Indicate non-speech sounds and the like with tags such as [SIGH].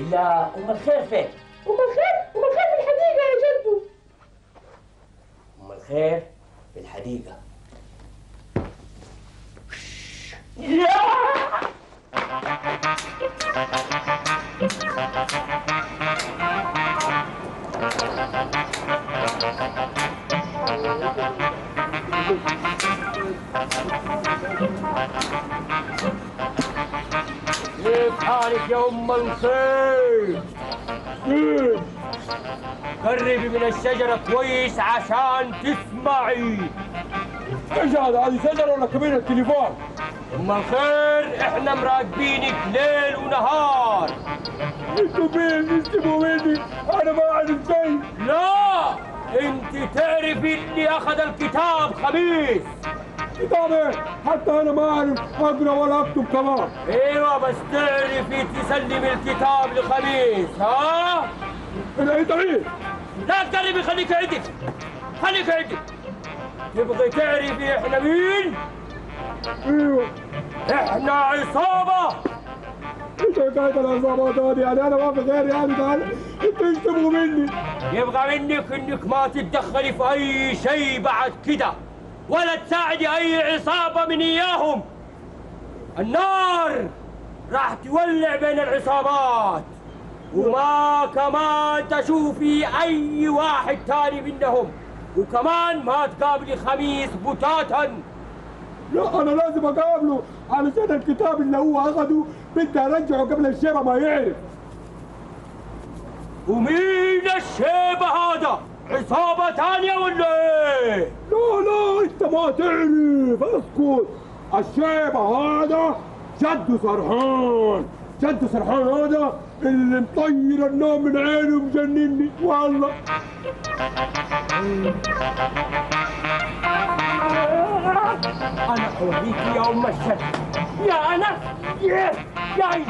إلا أم الخير فين؟ أم الخير أم الخير في الحديقة يا جدو أم الخير في الحديقة [LAUGHS] كيف حالك يا أم الخير؟ قربي من الشجرة كويس عشان تسمعي. إيش هذا هذه شجرة ولا كبيره التليفون. أم الخير إحنا مراقبينك ليل ونهار. أنتوا مين أنتوا مني أنا ما اعرف شيء. لا انت تعرفي اللي أخذ الكتاب خميس كتاب إيه حتى أنا ما أعرف أقرأ ولا أكتب كمان أيوه بس تعرفي تسلمي الكتاب لخميس ها؟ أنا طريق؟ لا تقربي خليك عندك خليك عندك. تبغي تعرفي إحنا مين؟ أيوه. إحنا عصابة. إيش حكايه العصابات هذه يعني أنا ما في غيري يعني تعال أنتوا إيش تبغوا مني؟ يبغى منك إنك ما تتدخلي في أي شيء بعد كده. ولا تساعدي أي عصابة من إياهم. النار راح تولع بين العصابات. وما كمان تشوفي أي واحد تاني منهم. وكمان ما تقابلي خميس بتاتا لا أنا لازم أقابله علشان الكتاب اللي هو اخده بدي ارجعه قبل الشيبة ما يعرف. ومين الشيبة هذا؟ عصابة تانية ولا إيه لا لا انت ما تعرف اسكت الشيبة هذا جد سرحان. جد سرحان هذا اللي مطير النوم من عينه ومجنني. والله. أنا أوريك يا ام الشد يا أنا يا يا